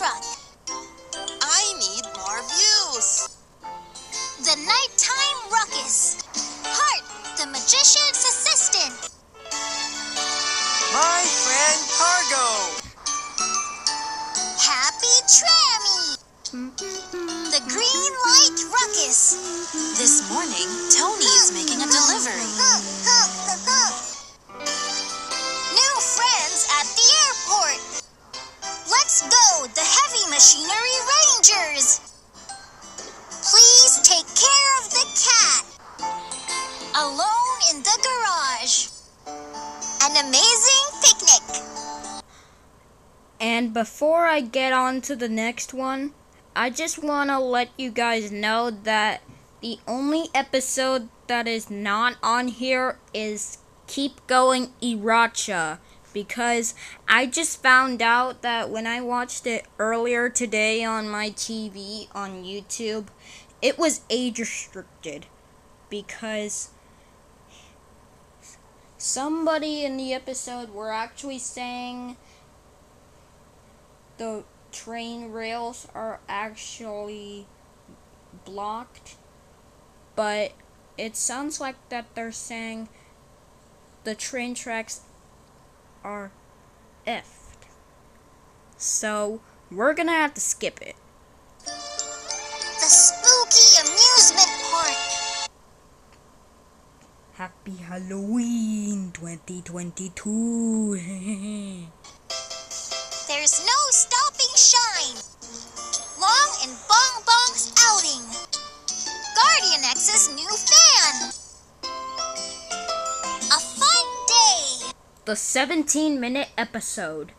truck. I need more views. The nighttime ruckus. Heart, the magician's assistant. My friend Cargo. Happy Trammy. The green light ruckus. This morning, Tony is making Rangers. Please take care of the cat. Alone in the garage. An amazing picnic. And before I get on to the next one, I just want to let you guys know that the only episode that is not on here is Keep Going Iracha because I just found out that when I watched it earlier today on my TV on YouTube, it was age restricted because somebody in the episode were actually saying the train rails are actually blocked, but it sounds like that they're saying the train tracks are effed. So we're gonna have to skip it. The spooky amusement park. Happy Halloween 2022. There's no stopping shine. Long and Bong Bong's outing. Guardian X's The 17 minute episode.